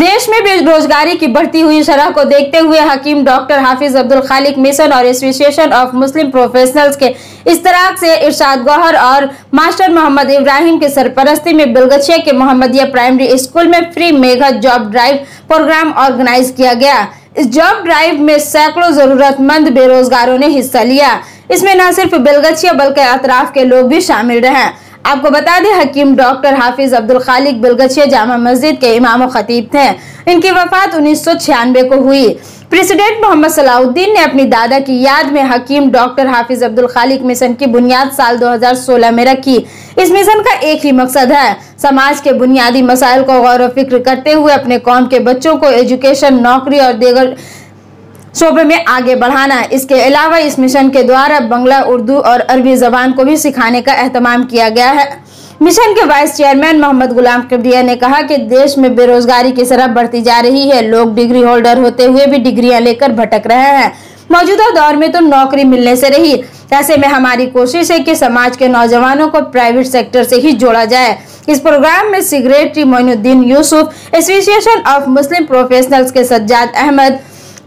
देश में बेरोजगारी की बढ़ती हुई शरह को देखते हुए हकीम डॉक्टर हाफिज अब्दुल खालिक मिशन और एसोसिएशन ऑफ़ मुस्लिम प्रोफेशनल्स के इस्तराक से इरशाद गौहर और मास्टर मोहम्मद इब्राहिम के सरपरस्ती में बिलगछिया के मोहम्मदिया प्राइमरी स्कूल में free mega job drive programme organise किया गया। इस जॉब ड्राइव में सैकड़ों जरूरतमंद बेरोजगारों ने हिस्सा लिया। इसमें न सिर्फ़ बेलगछिया बल्कि अतराफ के लोग भी शामिल रहे। आपको बता दें, हकीम डॉक्टर हाफिज अब्दुल खालिक बिलगछिया जामा मस्जिद के इमाम खतीब थे। इनकी वफात उन्नीस सौ छियानवे को हुई। प्रेसिडेंट मोहम्मद सलाउद्दीन ने अपनी दादा की याद में हकीम डॉक्टर हाफिज अब्दुल खालिक मिशन की बुनियाद साल 2016 में रखी। इस मिशन का एक ही मकसद है, समाज के बुनियादी मसाइल को गौर फ़िक्र करते हुए अपने कौम के बच्चों को एजुकेशन, नौकरी और दीगर शोबे में आगे बढ़ाना। इसके अलावा इस मिशन के द्वारा बंगला, उर्दू और अरबी जबान को भी सिखाने का अहतमाम किया गया है। मिशन के वाइस चेयरमैन मोहम्मद गुलाम कबरिया ने कहा कि देश में बेरोजगारी की शराब बढ़ती जा रही है। लोग डिग्री होल्डर होते हुए भी डिग्रियाँ लेकर भटक रहे हैं। मौजूदा दौर में तो नौकरी मिलने से रही। ऐसे में हमारी कोशिश है कि समाज के नौजवानों को प्राइवेट सेक्टर से ही जोड़ा जाए। इस प्रोग्राम में secretary Moinuddin Yusuf, association of Muslim professionals के सज्जाद अहमद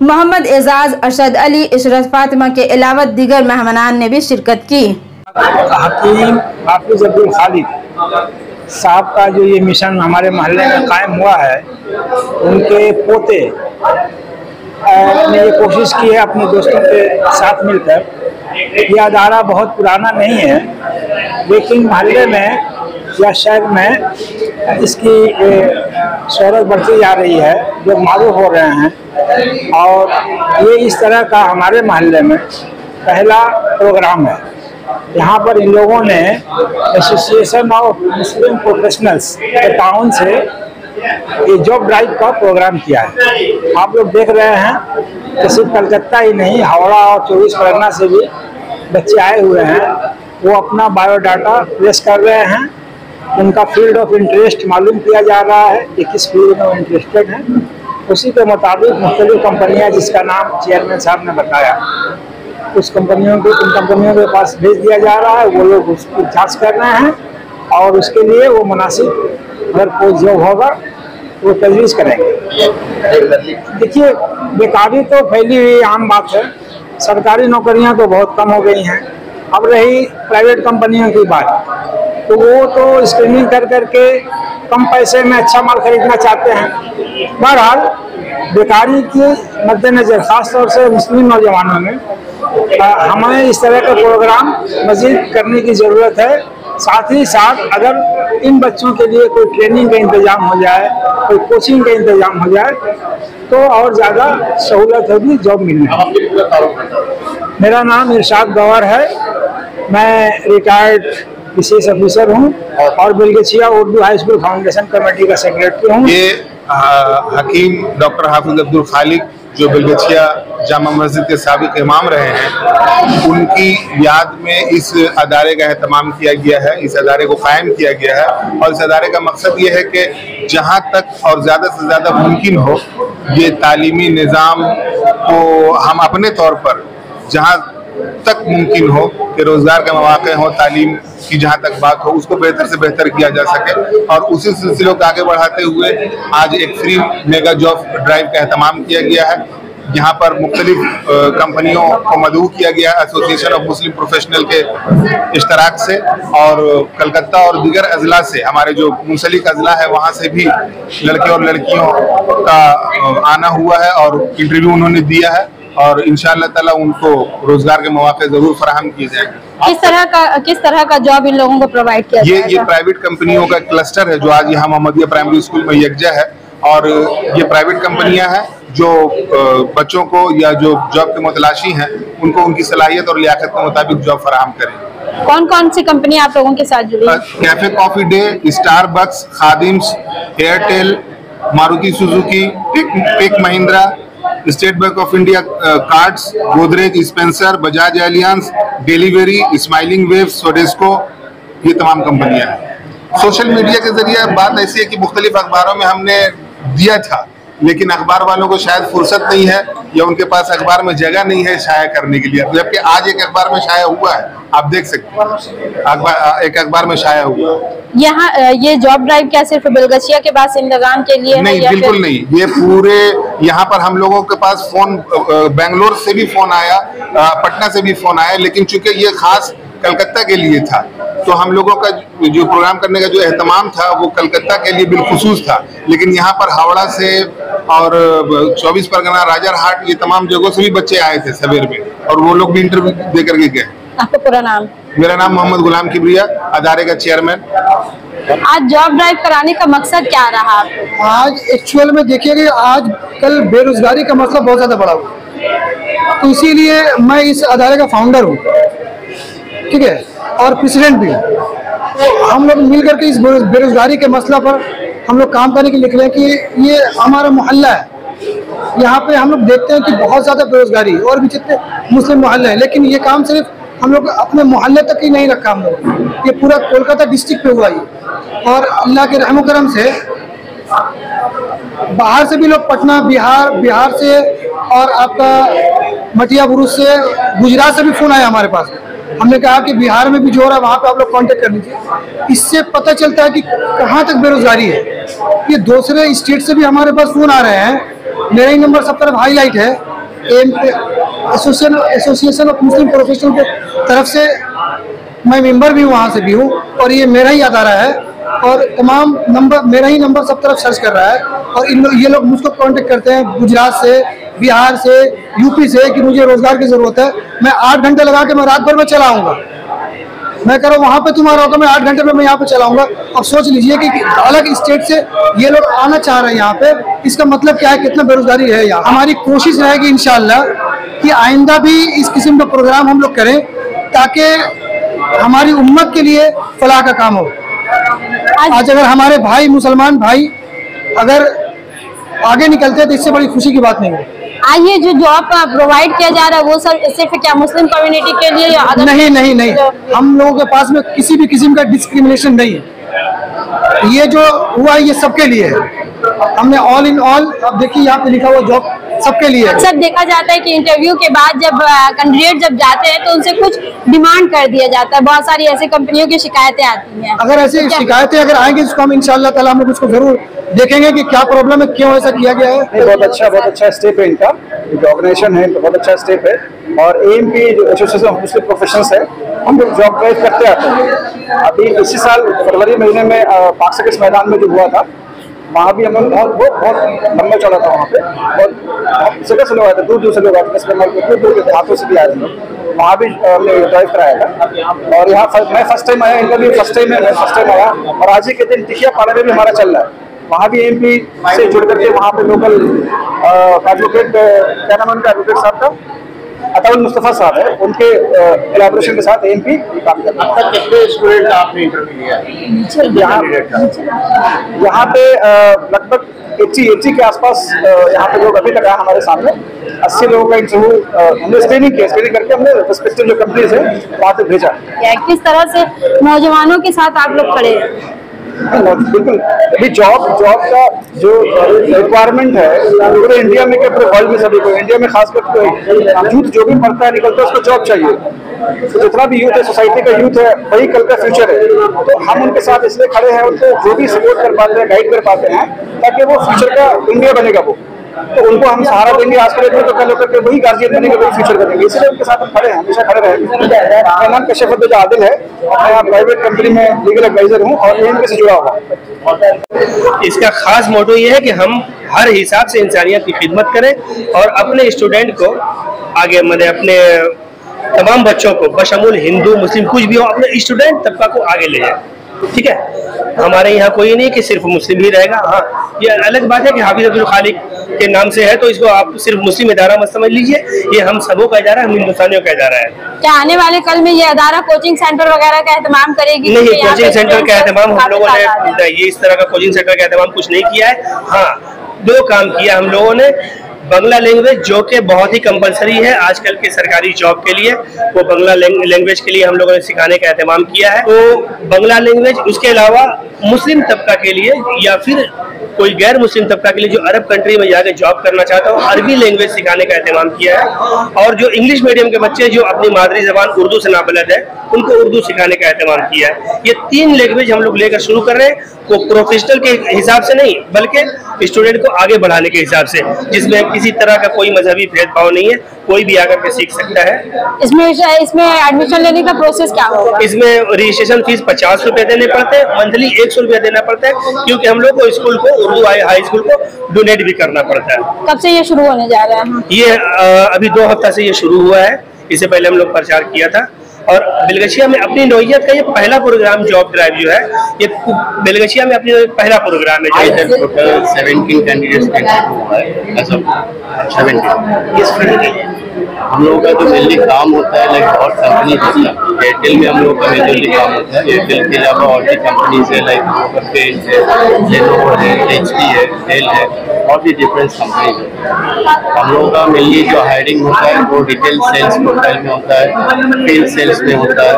मोहम्मद एजाज अरशद अली इशरत फातिमा के अलावा दीगर मेहमान ने भी शिरकत की। हकीम, हाफिज अब्दुल खालिद साहब का जो ये मिशन हमारे मोहल्ले में कायम हुआ है, उनके पोते ने ये कोशिश की है अपने दोस्तों के साथ मिलकर। ये अदारा बहुत पुराना नहीं है, लेकिन मोहल्ले में या शहर में इसकी शहरत बढ़ती जा रही है, जो मारूफ हो रहे हैं। और ये इस तरह का हमारे मोहल्ले में पहला प्रोग्राम है। यहाँ पर इन लोगों ने एसोसिएशन ऑफ़ मुस्लिम प्रोफेशनल्स के टाउन से ये जॉब ड्राइव का प्रोग्राम किया है। आप लोग देख रहे हैं कि सिर्फ़ कलकत्ता ही नहीं, हावड़ा और चौबीस परगना से भी बच्चे आए हुए हैं। वो अपना बायोडाटा प्लेस कर रहे हैं। उनका फ़ील्ड ऑफ़ इंटरेस्ट मालूम किया जा रहा है कि किस फ़ील्ड में इंटरेस्टेड हैं। उसी के मुताबिक मुख्तलिफ़ कंपनियाँ जिसका नाम चेयरमैन साहब ने बताया, उस कंपनियों को उन कंपनियों के पास भेज दिया जा रहा है, वो लोग उसकी जाँच कर रहे हैं और उसके लिए वो मुनासिब अगर कोई जॉब होगा, वो तजवीज़ करेंगे। देखिए बेकारी तो फैली हुई आम बात है, सरकारी नौकरियाँ तो बहुत कम हो गई हैं। अब रही प्राइवेट कंपनियों की बात। तो वो तो स्क्रीनिंग कर करके कम पैसे में अच्छा माल खरीदना चाहते हैं। बहरहाल बेकारी के मद्देनज़र ख़ास तौर से मुस्लिम नौजवानों में हमें इस तरह का प्रोग्राम मजीद करने की ज़रूरत है। साथ ही साथ अगर इन बच्चों के लिए कोई ट्रेनिंग का इंतज़ाम हो जाए, कोई कोचिंग का इंतज़ाम हो जाए तो और ज़्यादा सहूलत होगी जॉब मिलने मेरा नाम इरशाद गवर है। मैं रिटायर्ड विशेष ऑफिसर हूँ और Belgachia Urdu high school foundation committee का सेक्रेटरी हूँ। ये हकीम डॉक्टर हाफिज अब्दुल खालिक जो बिलगछिया जामा मस्जिद के सबक इमाम रहे हैं उनकी याद में इस अदारे का अहतमाम किया गया है इस अदारे को कायम किया गया है और इस अदारे का मकसद ये है कि जहाँ तक और ज़्यादा से ज़्यादा मुमकिन हो ये तालीमी निज़ाम को हम अपने तौर पर जहाँ तक मुमकिन हो कि रोज़गार के मौके हो, तालीम की जहाँ तक बात हो, उसको बेहतर से बेहतर किया जा सके। और उसी सिलसिले को आगे बढ़ाते हुए आज एक फ्री मेगा जॉब ड्राइव का अहतमाम किया गया है। यहाँ पर मुख्तलिफ़ कंपनियों को मदू किया गया एसोसिएशन ऑफ़ मुस्लिम प्रोफेशनल के इश्तराक से। और कलकत्ता और दीगर अजला से, हमारे जो मुंसलिक अजला है, वहाँ से भी लड़के और लड़कियों का आना हुआ है और इंटरव्यू उन्होंने दिया है। और इन ताला उनको रोज़गार के मौके ज़रूर फराहम किए जाएँगे। किस तरह का किस तरह का जॉब इन लोगों को प्रोवाइड किया ये ये प्राइवेट कंपनियों का क्लस्टर है जो आज यहाँ मोहम्मदिया प्राइमरी स्कूल में यकजा है और ये प्राइवेट कंपनियाँ हैं जो बच्चों को या जो जॉब के मतलाशी हैं उनको उनकी सलाहियत और लियाकत के मुताबिक जॉब फराहम करें। कौन कौन सी कंपनी आप लोगों के साथ जुड़ी? Cafe Coffee Day Starbucks Khadims Airtel Maruti Suzuki Tech Mahindra State Bank of India cards, Godrej, Spencer, Bajaj Allianz, delivery, smiling wave Sodexo ये तमाम कंपनियाँ हैं। सोशल मीडिया के ज़रिए बात ऐसी है कि मुख्तलिफ़ अखबारों में हमने दिया था लेकिन अखबार वालों को शायद फुर्सत नहीं है या उनके पास अखबार में जगह नहीं है शाया करने के लिए। जबकि आज एक अखबार में शाया हुआ है आप देख सकते हैं। अखबार एक अखबार में शाया हुआ यहाँ ये जॉब ड्राइव क्या सिर्फ़ बेलगछिया के बासिंदगान के लिए नहीं बिल्कुल नहीं। ये पूरे यहाँ पर हम लोगों के पास फ़ोन बेंगलोर से भी फ़ोन आया पटना से भी फ़ोन आया लेकिन चूँकि ये खास कलकत्ता के लिए था। तो हम लोगों का जो- प्रोग्राम करने का जो एहतमाम था वो कलकत्ता के लिए बिलखसूस था। लेकिन यहाँ पर हावड़ा से और चौबीस परगना राजारहाट ये तमाम जगहों से भी बच्चे आए थे सवेर में। और वो लोग भी इंटरव्यू दे करके गए। आपका पूरा नाम? मेरा नाम मोहम्मद गुलाम किबरिया अदारे का चेयरमैन आज जॉब ड्राइव कराने का मकसद क्या रहा? आज एक्चुअल में देखिए आज कल बेरोजगारी का मसला बहुत ज़्यादा बड़ा हुआ। तो इसीलिए मैं इस अदारे का फाउंडर हूँ। ठीक है? और प्रेसिडेंट भी। हम लोग मिल करके इस बेरोजगारी के मसला पर हम लोग काम करने के लिए निकले कि ये हमारा मोहल्ला है। यहाँ पे हम लोग देखते हैं कि बहुत ज़्यादा बेरोजगारी और भी जितने मुस्लिम मोहल्ले हैं, लेकिन ये काम सिर्फ़ हम लोग अपने मोहल्ले तक ही नहीं रखा हम लोग ये पूरा कोलकाता डिस्ट्रिक्ट पे हुआ ये। और अल्लाह के रहम करम से बाहर से भी लोग पटना, बिहार बिहार से और आपका मटिया बुरुज से, गुजरात से भी फ़ोन आया हमारे पास। हमने कहा कि बिहार में भी जो हो रहा है, वहाँ पे आप लोग कांटेक्ट कर लीजिए। इससे पता चलता है कि कहाँ तक बेरोजगारी है। ये दूसरे स्टेट से भी हमारे पास फ़ोन आ रहे हैं। मेरा ही नंबर सब तरफ़ हाईलाइट है। M association association of Muslim professional के तरफ़ से मैं मेंबर भी वहाँ से भी हूँ और ये मेरा ही अदारा है और तमाम नंबर मेरा ही नंबर सब तरफ़ सर्च कर रहा है और इन लोग ये लोग मुझको कांटेक्ट करते हैं गुजरात से बिहार से यूपी से कि मुझे रोज़गार की ज़रूरत है। मैं आठ घंटे लगा के मैं रात भर में चला आऊँगा मैं कह रहा हूँ, वहाँ पे तुम्हारा होगा मैं आठ घंटे में मैं यहाँ पे चलाऊँगा। अब सोच लीजिए कि अलग स्टेट से ये लोग आना चाह रहे हैं यहाँ पे। इसका मतलब क्या है? कितना बेरोजगारी है यहाँ? हमारी कोशिश रहेगी इंशाल्लाह कि आइंदा भी इस किस्म का प्रोग्राम हम लोग करें ताकि हमारी उम्मत के लिए फलाह का काम हो। आज अगर हमारे भाई, मुसलमान भाई अगर आगे निकलते हैं तो इससे बड़ी खुशी की बात नहीं है। आज ये जो जॉब प्रोवाइड किया जा रहा है वो सर सिर्फ़ क्या मुस्लिम कम्युनिटी के लिए या नहीं नहीं नहीं। हम लोगों के पास में किसी भी किस्म का डिस्क्रिमिनेशन नहीं है। ये जो हुआ है ये सबके लिए। है हमने ऑल इन ऑल अब देखिए यहाँ पे लिखा हुआ जॉब सबके लिए। है अक्सर देखा जाता है कि इंटरव्यू के बाद जब कैंडिडेट जब जाते हैं तो उनसे कुछ डिमांड कर दिया जाता है। बहुत सारी ऐसी कंपनियों की शिकायतें आती हैं। अगर ऐसी शिकायतें अगर आएँगी इसको हम इंशाल्लाह ताला हम लोग उसको ज़रूर देखेंगे कि क्या प्रॉब्लम है क्यों ऐसा किया गया है। बहुत अच्छा बहुत अच्छा स्टेप है इनका। ऑर्गेनाइजेशन है बहुत अच्छा स्टेप है। और एम पी जो एसोसिएशन ऑफ़ मुस्लिम प्रोफेशनल्स है हम लोग जॉब ड्राइव करते आते हैं। अभी इसी साल फरवरी महीने में पाक सर्कस मैदान में जो हुआ था, वहाँ भी हम बहुत बहुत बहुत लंबा चला था वहाँ पे। बहुत बहुत जगह से लोग आए थे दूर दूर से लोग आए थे। के दूर दूर के देहातों से भी आए थे लोग। वहाँ भी हमने ड्राइव कराया था। और यहाँ मैं फ़र्स्ट टाइम आया, इनका भी फ़र्स्ट टाइम है, मैं फ़र्स्ट टाइम आया। और आज ही के दिन टिकिया पाड़ा में भी हमारा चल रहा है। वहाँ भी एमपी से जुड़ करके वहाँ पे लोकल एडवोकेट क्या नाम है उनका एडवोकेट साहब का? अताउल मुस्तफ़ा साहब है। उनके कोलैबोरेशन के साथ एमपी काम कर है। कितने स्टूडेंट आपने इंटरव्यू लिया? यहाँ यहाँ पे लगभग एट्टी एट्टी के आसपास यहाँ पे लोग अभी तक आए हमारे सामने। अस्सी लोगों का इंटरव्यू हमने स्क्रीनिंग किया। स्क्रीनिंग करके हमने रिस्पेक्टिव जो कंपनीज़ है वहाँ पे भेजा। किस तरह से नौजवानों के साथ आप लोग खड़े हैं? बिल्कुल। अभी जॉब जॉब का जो रिक्वायरमेंट है, पूरे इंडिया में क्या, पूरे वर्ल्ड में सभी को इंडिया में खास खासकर यूथ जो भी पढ़ता है, निकलता है, उसको जॉब चाहिए। तो जितना भी यूथ है सोसाइटी का यूथ है, वही कल का फ्यूचर है। तो हम उनके साथ इसलिए खड़े हैं, उनको जो भी सपोर्ट कर पाते हैं गाइड कर पाते हैं, ताकि वो फ्यूचर का इंडिया बनेगा वो। तो उनको हम सहारा देंगे, आज के तो कल होकर वही गार्जियन बनेंगे, वही फ्यूचर बनेंगे इसलिए उनके साथ हम खड़े हैं, हमेशा खड़े रहेंगे मेरा नाम कश्यप अब्दुल आदिल है, मैं यहाँ प्राइवेट कंपनी में लीगल एडवाइजर हूँ और एम से जुड़ा हुआ इसका खास मोटो ये है कि हम हर हिसाब से इंसानियत की खिदमत करें और अपने स्टूडेंट को आगे, मैंने अपने तमाम बच्चों को, बशमूल हिंदू, मुस्लिम, कुछ भी हो, अपने स्टूडेंट तबका को आगे ले जाए। ठीक है? हमारे यहाँ कोई नहीं कि सिर्फ़ मुस्लिम ही रहेगा। हाँ ये अलग बात है कि हाफिज अब्दुल खालिक के नाम से है तो इसको आप सिर्फ़ मुस्लिम इदारा मत समझ लीजिए। ये हम सबों का इदारा है हम हिंदुस्तानियों का इदारा है। क्या आने वाले कल में ये अदारा कोचिंग सेंटर वगैरह का एहतमाम करेगी? नहीं कोचिंग सेंटर का एहतमाम हम लोगों ने ये इस तरह का कोचिंग सेंटर का एहतमाम कुछ नहीं किया है। हाँ दो काम किया हम लोगों ने। बंगला लैंग्वेज जो कि बहुत ही कंपलसरी है आजकल के सरकारी जॉब के लिए। वो बंगला लैंग्वेज के लिए हम लोगों ने सिखाने का एहतमाम किया है। तो बंगला लैंग्वेज उसके अलावा मुस्लिम तबका के लिए या फिर कोई गैर मुस्लिम तबका के लिए जो अरब कंट्री में जाकर जॉब करना चाहता हो अरबी लैंग्वेज सिखाने का एहतमाम किया है। और जो इंग्लिश मीडियम के बच्चे जो अपनी मादरी जबान उर्दू से नाबलद है उनको उर्दू सिखाने का एहतमाम किया है। ये तीन लैंग्वेज हम लोग लेकर शुरू कर रहे हैं। वो प्रोफेशनल के हिसाब से नहीं बल्कि स्टूडेंट को आगे बढ़ाने के हिसाब से जिसमें किसी तरह का कोई मजहबी भेदभाव नहीं है कोई भी आकर के सीख सकता है। इसमें इसमें एडमिशन लेने का प्रोसेस क्या होगा? इसमें रजिस्ट्रेशन फ़ीस पचास रुपए देने पड़ते हैं मंथली एक सौ रुपया देना पड़ता है क्योंकि हम लोग को स्कूल को उर्दू हाई हाई स्कूल को डोनेट भी करना पड़ता है। कब से ये शुरू होने जा रहा है? ये अभी दो हफ़्ता से ये शुरू हुआ है। इससे पहले हम लोग प्रचार किया था। और बेलगछिया में अपनी नोयत का ये पहला प्रोग्राम जॉब ड्राइव जो है ये बेलगछिया में अपनी पहला प्रोग्राम है जो है। टोटल 17 कैंडिडेट्स का हुआ है। ऑफ़ 17 किस फ़ील्ड के लिए हम लोगों का जो मेनली काम होता है लाइक और कंपनी है एयरटेल में हम लोग का मेजरली काम होता है। एयरटेल के अलावा और भी कंपनीज़ है लाइक पेज है लेनोवो है एच है डेल है, और भी डिफरेंट कंपनीज़ है। हम लोगों का मेनली जो हायरिंग होता है, वो रिटेल सेल्स प्रोफ़ाइल में होता है फ़ील्ड सेल्स में होता है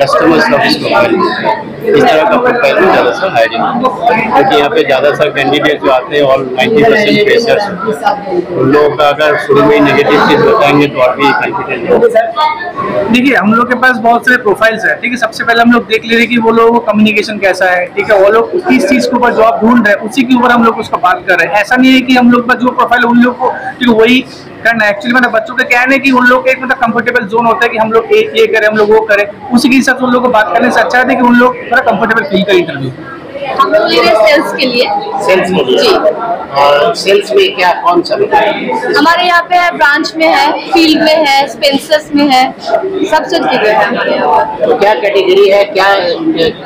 कस्टमर सर्विस प्रोफ़ाइल में होता है। इस तरह का प्रोफ़ाइल में ज़्यादा सर हायरिंग क्योंकि यहाँ पे ज़्यादातर कैंडिडेट जो आते हैं और नाइन्टी परसेंट फ्रेशर्स उन लोगों का अगर शुरू में ही नेगेटिव चीज़ बताएँगे तो और भी देखिए, हम लोग के पास बहुत सारे प्रोफाइल्स है, ठीक है? सबसे पहले हम लोग देख ले रहे कि वो लोगों को कम्युनिकेशन कैसा है, ठीक है? वो लोग किस चीज़ के ऊपर जॉब ढूंढ रहे हैं, उसी के ऊपर हम लोग उसका बात कर रहे हैं। ऐसा नहीं है कि हम लोग का जो प्रोफ़ाइल उन लोग को वही करना है। एक्चुअली मतलब बच्चों का कहना है कि उन लोग एक मतलब कंफर्टेबल जोन होता है कि हम लोग ये करें, हम लोग वो करें। उसी के हिसाब से उन लोग को बात करने से अच्छा है कि उन लोग थोड़ा कंफर्टेबल फील करें इंटरव्यू हम लोग ले रहे हैं सेल्स के लिए। सेल्स के लिए? जी। और सेल्स में क्या कौन सा हमारे यहाँ पे है ब्रांच में है फ़ील्ड में है स्पेंसर्स में है सब सब चीज़ें हैं हमारे यहाँ। तो क्या कैटेगरी है? क्या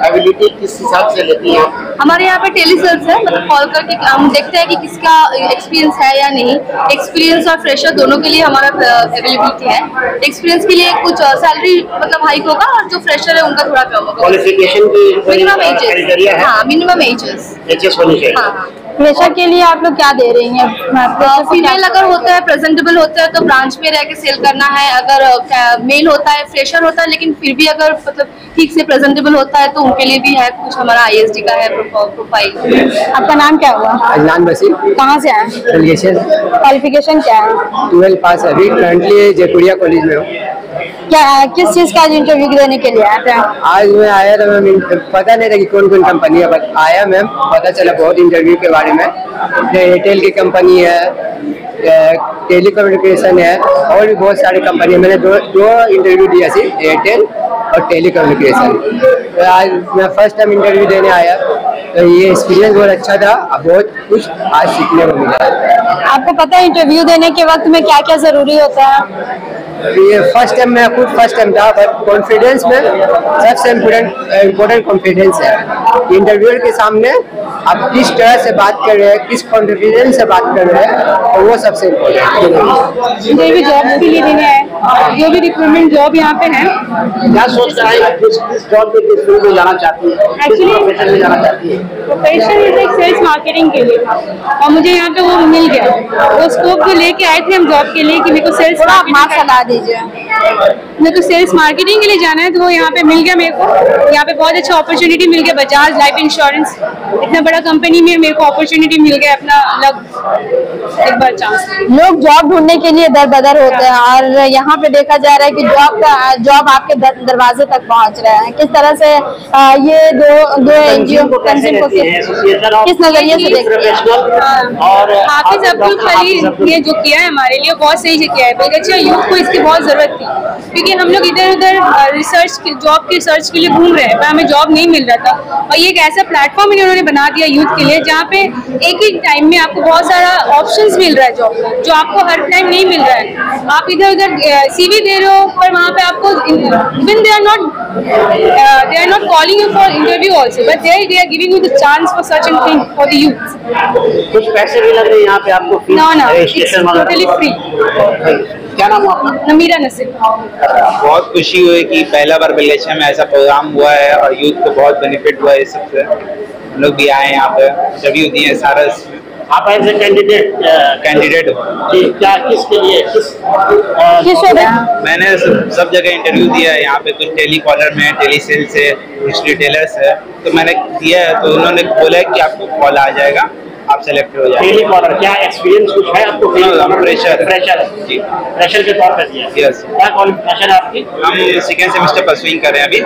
एबिलिटी किस हिसाब से लेती है? हमारे यहाँ पे टेली सेल्स है मतलब कॉल करके हम देखते हैं कि किसका एक्सपीरियंस है या नहीं। एक्सपीरियंस और फ्रेशर दोनों के लिए हमारा अवेलेबिलिटी है। एक्सपीरियंस के लिए कुछ सैलरी मतलब हाइक होगा और जो फ्रेशर है उनका थोड़ा कम होगा। क्वालिफिकेशन मिनिमम एजेस है? हाँ मिनिमम एजेस हाँ हाँ। प्रेशर के लिए आप लोग क्या दे रही हैं? फीमेल अगर होता है प्रेजेंटेबल होता है तो ब्रांच में रह के सेल करना है। अगर मेल होता है फ्रेशर होता है लेकिन फिर भी अगर मतलब ठीक से प्रेजेंटेबल होता है तो उनके लिए भी है कुछ। हमारा आईएसडी का है आपका नाम क्या हुआ? अजनान बसीर कहाँ से आए? एलिगेशन क्वालिफिकेशन क्या है? ट्वेल्व पास अभी। करंटली जयपुरिया कॉलेज में हूँ। क्या किस चीज़ का आज इंटरव्यू देने के लिए आए थे आज मैं आया था मैम पता नहीं था कि कौन कौन कंपनी है बट आया मैम। पता चला बहुत इंटरव्यू के बारे में। एयरटेल की कंपनी है टेली कम्युनिकेशन है और भी बहुत सारी कंपनी है। मैंने दो दो इंटरव्यू दिया थी एयरटेल और टेली कम्युनिकेशन तो आज मैं फ़र्स्ट टाइम इंटरव्यू देने आया। तो ये एक्सपीरियंस बहुत अच्छा था बहुत कुछ आज सीखने को मिला। आपको पता है इंटरव्यू देने के वक्त में क्या क्या ज़रूरी होता है? ये फ़र्स्ट टाइम मैं खुद फ़र्स्ट टाइम था बट कॉन्फिडेंस में सबसे इम्पोर्टेंट इम्पोर्टेंट कॉन्फिडेंस है। इंटरव्यूअर के सामने आप किस तरह से बात कर रहे हैं किस कॉन्फिडेंस से बात कर रहे हैं और वो सबसे इम्पोर्टेंट जो भी रिक्रूटमेंट जॉब यहाँ पे है। क्या सोच रहा है किस किस जॉब पे किस फ़ील्ड में जाना चाहती है? एक्चुअली प्रोफेशन में जाना चाहती है? प्रोफेशन इज़ एक सेल्स मार्केटिंग के लिए और मुझे यहाँ पे वो मिल गया। वो स्कोप जो लेके आए थे हम जॉब के लिए कि मेरे को सेल्स मार्क्स हटा दीजिए। मेरे को सेल्स मार्केटिंग के लिए जाना है तो वो यहाँ पे मिल गया मेरे को। यहाँ पे बहुत अच्छा अपॉर्चुनिटी मिल गया बजाज लाइफ इंश्योरेंस इतना बड़ा कंपनी में मेरे को अपॉर्चुनिटी मिल गया अपना अलग एक बार चांस लोग जॉब ढूँढने के लिए दर बदर होते हैं और यहाँ पे देखा जा रहा है कि जॉब का जॉब आपके दरवाजे तक पहुँच रहे हैं। किस तरह से ये दो दो को लेती है। किस नज़रिए से देखते हैं? प्रोफेशनल और हाफिज अब्दुल खलील ये जो किया है हमारे लिए बहुत सही से किया है। बेगच्छिया यूथ को इसकी बहुत ज़रूरत थी क्योंकि हम लोग इधर उधर रिसर्च जॉब के रिसर्च के लिए घूम रहे हैं पर हमें जॉब नहीं मिल रहा था। और ये एक ऐसा प्लेटफॉर्म इन्होंने बना दिया यूथ के लिए जहाँ पे एक ही टाइम में आपको बहुत सारा ऑप्शन मिल रहा है जॉब का जो आपको हर टाइम नहीं मिल रहा है। आप इधर उधर सीवी दे रहे हो पर वहाँ पे आपको even they are not they are not calling you for interview also but they they are giving you the chance for such an thing for the youth कुछ पैसे भी लग रहे हैं यहाँ पे आपको? फ़ीस ना no, फ्री. क्या नाम है आपका? नमीरा नसीर बहुत खुशी हुई कि पहला बार बेलगछिया में ऐसा प्रोग्राम हुआ है और यूथ को बहुत बेनिफिट हुआ है इस सबसे हम लोग भी आए हैं यहाँ पे इंटरव्यू दिए सारा आप एज ए कैंडिडेट कैंडिडेट कि क्या किसके लिए किस किस मैंने सब, सब जगह इंटरव्यू दिया है यहाँ पे कुछ टेली कॉलर में टेली सेल्स है कुछ रिटेलर्स है तो मैंने दिया है तो उन्होंने बोला है कि आपको कॉल आ जाएगा। आप सेलेक्ट हो जाए फेली कॉलर क्या एक्सपीरियंस कुछ है आपको प्रेशर प्रेशर जी। प्रेशर के तौर पर दिया यस क्या क्वालिफिकेशन है आपकी? हम सेकेंड सेमेस्टर परसुइंग कर रहे हैं अभी।